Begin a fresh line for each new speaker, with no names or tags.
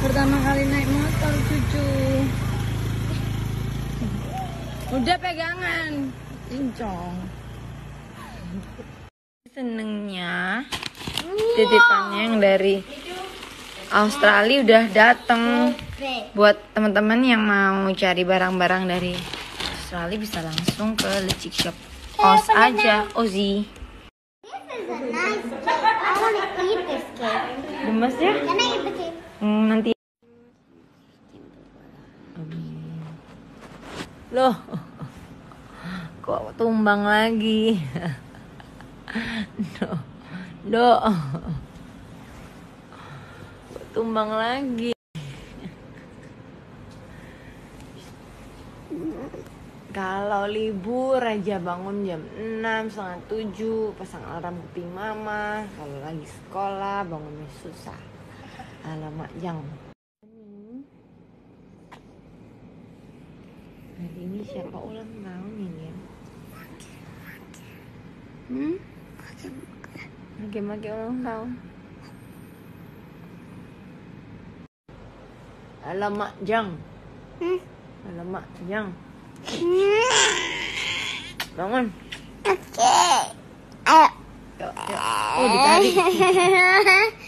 pertama kali naik motor cucu. Udah pegangan. Cincong. Senengnya titipannya yang dari Australia udah dateng buat teman-teman yang mau cari barang-barang dari Australia bisa langsung ke Lecik Shop Os aja Ozi
nice cake.
gemes ya Hmm, nanti. Loh kok tumbang lagi? Do do. Kok tumbang lagi? Kalau libur aja bangun jam 6, setengah 7 pasang alarm kuping mama. Kalau lagi sekolah bangunnya susah alamak jang hari ini siapa ulang tahun ini ya? Hmm? Maki-maki ulang tahun Alamak jang.
Hmm?
Alamak jang. Bangun.
Okay. Ayo.
Oh ditarik